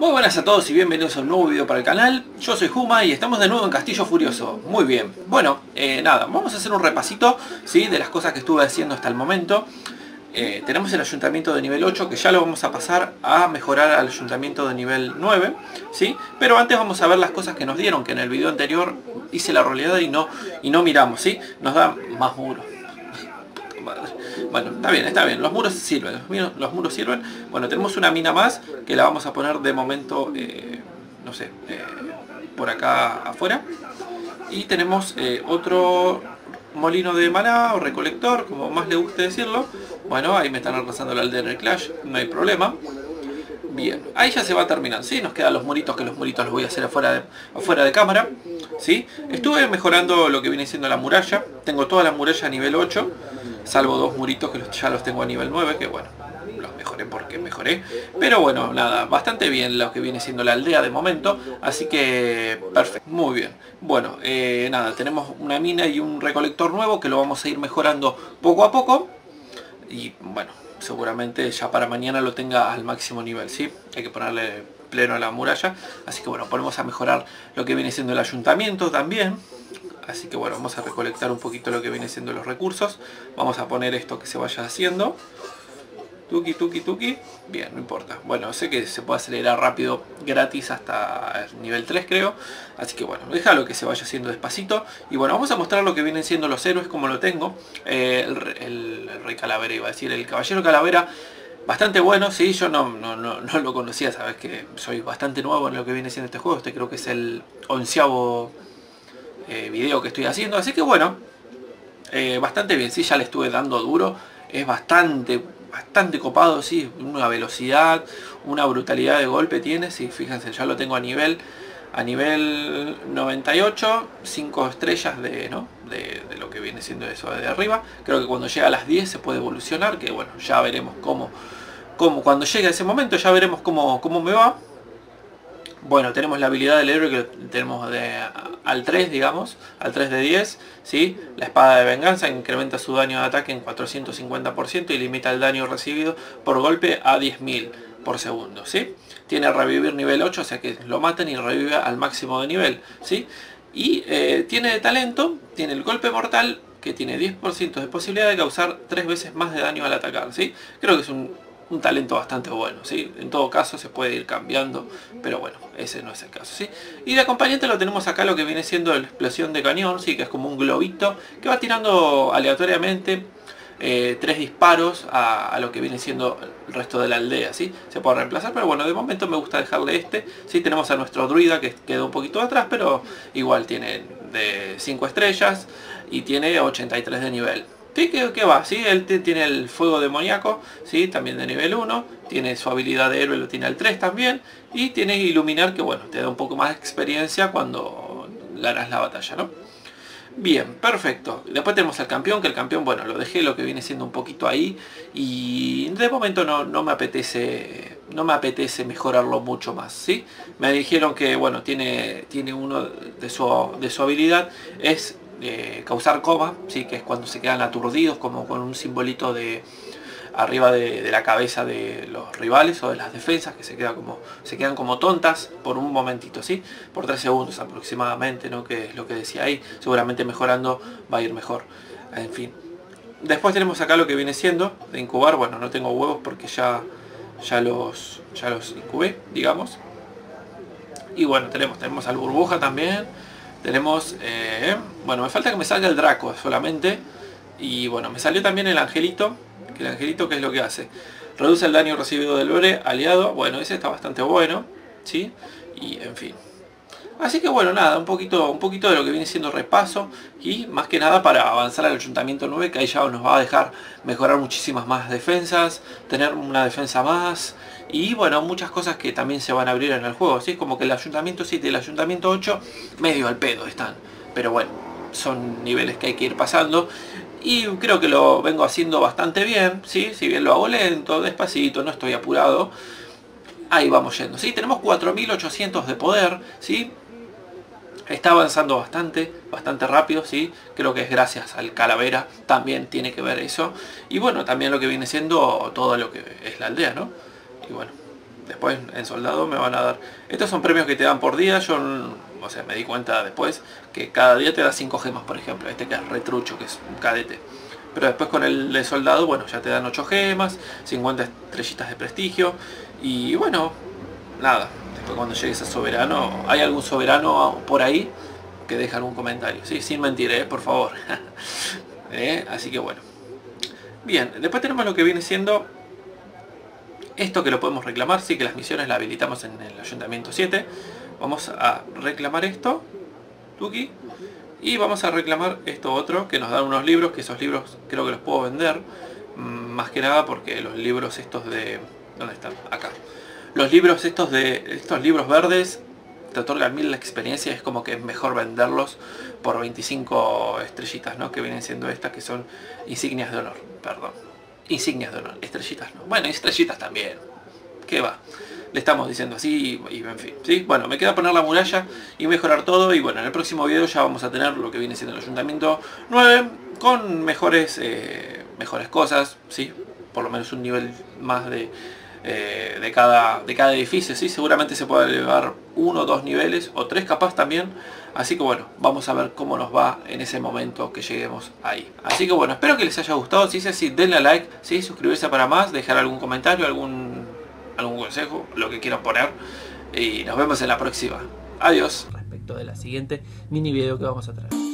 Muy buenas a todos y bienvenidos a un nuevo video para el canal. Yo soy Juma y estamos de nuevo en Castillo Furioso. Muy bien. Bueno, eh, nada, vamos a hacer un repasito ¿sí? de las cosas que estuve haciendo hasta el momento. Eh, tenemos el ayuntamiento de nivel 8 que ya lo vamos a pasar a mejorar al ayuntamiento de nivel 9. ¿sí? Pero antes vamos a ver las cosas que nos dieron, que en el video anterior hice la realidad y no, y no miramos. ¿sí? Nos da más muros. Bueno, está bien, está bien. Los muros sirven. Los muros sirven. Bueno, tenemos una mina más que la vamos a poner de momento, eh, no sé, eh, por acá afuera. Y tenemos eh, otro molino de maná o recolector, como más le guste decirlo. Bueno, ahí me están arrasando el aldera Clash, no hay problema. Bien, ahí ya se va a terminar, ¿sí? Nos quedan los muritos, que los muritos los voy a hacer afuera de, afuera de cámara, ¿sí? Estuve mejorando lo que viene siendo la muralla. Tengo toda la muralla a nivel 8 salvo dos muritos que ya los tengo a nivel 9, que bueno, los mejoré porque mejoré. Pero bueno, nada, bastante bien lo que viene siendo la aldea de momento, así que perfecto, muy bien. Bueno, eh, nada, tenemos una mina y un recolector nuevo que lo vamos a ir mejorando poco a poco. Y bueno, seguramente ya para mañana lo tenga al máximo nivel, ¿sí? Hay que ponerle pleno a la muralla. Así que bueno, ponemos a mejorar lo que viene siendo el ayuntamiento también. Así que bueno, vamos a recolectar un poquito lo que viene siendo los recursos. Vamos a poner esto que se vaya haciendo. Tuki, tuki, tuki. Bien, no importa. Bueno, sé que se puede acelerar rápido gratis hasta el nivel 3 creo. Así que bueno, déjalo que se vaya haciendo despacito. Y bueno, vamos a mostrar lo que vienen siendo los héroes como lo tengo. Eh, el, Rey Calavera iba a decir, el Caballero Calavera. Bastante bueno, sí, yo no, no, no, no lo conocía, sabes que soy bastante nuevo en lo que viene siendo este juego. Este creo que es el onceavo eh, video que estoy haciendo. Así que bueno, eh, bastante bien, sí, ya le estuve dando duro. Es bastante, bastante copado, sí, una velocidad, una brutalidad de golpe tiene, sí, fíjense, ya lo tengo a nivel a nivel 98, 5 estrellas de, ¿no? de, lo que viene siendo eso de arriba. Creo que cuando llega a las 10 se puede evolucionar, que bueno, ya veremos cómo, cómo cuando llegue a ese momento ya veremos cómo, cómo me va. Bueno, tenemos la habilidad del héroe que tenemos de, al 3, digamos, al 3 de 10, ¿sí? La espada de venganza incrementa su daño de ataque en 450% y limita el daño recibido por golpe a 10.000 por segundo, ¿sí? Tiene revivir nivel 8, o sea que lo maten y revive al máximo de nivel, ¿sí? Y eh, tiene de talento, tiene el golpe mortal que tiene 10% de posibilidad de causar 3 veces más de daño al atacar, ¿sí? Creo que es un un talento bastante bueno, ¿sí? En todo caso se puede ir cambiando, pero bueno, ese no es el caso, ¿sí? Y de acompañante lo tenemos acá lo que viene siendo la explosión de cañón, ¿sí? Que es como un globito que va tirando aleatoriamente eh, tres disparos a, lo que viene siendo el resto de la aldea, ¿sí? Se puede reemplazar, pero bueno, de momento me gusta dejarle este, ¿sí? Tenemos a nuestro druida que quedó un poquito atrás, pero igual tiene de 5 estrellas y tiene 83 de nivel. Sí, que, va, sí, él tiene el fuego demoníaco, sí, también de nivel 1, tiene su habilidad de héroe, lo tiene al 3 también, y tiene iluminar que bueno, te da un poco más de experiencia cuando harás la batalla, ¿no? Bien, perfecto. Después tenemos al campeón, que el campeón, bueno, lo dejé lo que viene siendo un poquito ahí, y de momento no, no me apetece no me apetece mejorarlo mucho más, ¿sí? Me dijeron que, bueno, tiene, tiene uno de su, de su habilidad, es causar coma, ¿sí? que es cuando se quedan aturdidos como con un simbolito de arriba de, la cabeza de los rivales o de las defensas que se, queda como, se quedan como tontas por un momentito, ¿sí? por tres segundos aproximadamente, ¿no? que es lo que decía ahí, seguramente mejorando va a ir mejor, en fin. Después tenemos acá lo que viene siendo de incubar, bueno no tengo huevos porque ya, ya, los, ya los incubé, digamos. Y bueno, tenemos, tenemos al burbuja también, tenemos, eh, bueno, me falta que me salga el Draco solamente. Y bueno, me salió también el Angelito. Que el Angelito, ¿qué es lo que hace? Reduce el daño recibido del Lore aliado. Bueno, ese está bastante bueno. ¿Sí? Y en fin. Así que bueno, nada, un poquito, un poquito de lo que viene siendo repaso y más que nada para avanzar al Ayuntamiento 9 que ahí ya nos va a dejar mejorar muchísimas más defensas, tener una defensa más y bueno, muchas cosas que también se van a abrir en el juego, ¿sí? Como que el Ayuntamiento 7 y el Ayuntamiento 8 medio al pedo están, pero bueno, son niveles que hay que ir pasando y creo que lo vengo haciendo bastante bien, ¿sí? Si bien lo hago lento, despacito, no estoy apurado, ahí vamos yendo, ¿sí? Tenemos 4800 de poder, ¿sí? Está avanzando bastante, bastante rápido, sí. Creo que es gracias al calavera, también tiene que ver eso. Y bueno, también lo que viene siendo todo lo que es la aldea, ¿no? Y bueno, después en soldado me van a dar. Estos son premios que te dan por día, yo o sea, me di cuenta después que cada día te da 5 gemas, por ejemplo, este que es retrucho, que es un cadete. Pero después con el de soldado, bueno, ya te dan 8 gemas, 50 estrellitas de prestigio. Y bueno, nada. Cuando llegues a soberano, ¿hay algún soberano por ahí? Que deja algún comentario. Sí, sin mentir, ¿eh? por favor. ¿Eh? Así que bueno. Bien, después tenemos lo que viene siendo esto que lo podemos reclamar, sí que las misiones la habilitamos en el Ayuntamiento 7. Vamos a reclamar esto, Tuki, y vamos a reclamar esto otro, que nos dan unos libros, que esos libros creo que los puedo vender, mm, más que nada porque los libros estos de... ¿Dónde están? Acá. Los libros estos de... Estos libros verdes te otorgan mil la experiencia, es como que es mejor venderlos por 25 estrellitas, ¿no? Que vienen siendo estas, que son insignias de honor, perdón insignias de honor, estrellitas no. Bueno, estrellitas también. ¿Qué va? Le estamos diciendo así y, en fin. ¿sí? Bueno, me queda poner la muralla y mejorar todo. Y bueno, en el próximo video ya vamos a tener lo que viene siendo el ayuntamiento 9 con mejores, eh, mejores cosas, ¿sí? Por lo menos un nivel más de, eh, de, cada, de cada edificio, ¿sí? Seguramente se puede elevar uno o dos niveles, o tres capaz también. Así que bueno, vamos a ver cómo nos va en ese momento que lleguemos ahí. Así que bueno, espero que les haya gustado. Si es así, denle a like, ¿sí? suscribirse para más, dejar algún comentario, algún, algún consejo, lo que quieran poner. Y nos vemos en la próxima. Adiós. Respecto de la siguiente mini video que vamos a traer.